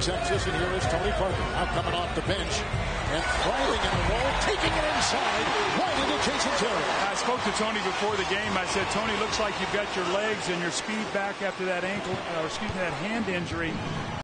Bucks here is Tony Parker. Now coming off the bench and thriving in the role, taking it inside, right into Jason Terry. I spoke to Tony before the game. I said, Tony, looks like you've got your legs and your speed back after that ankle, or excuse me, that hand injury.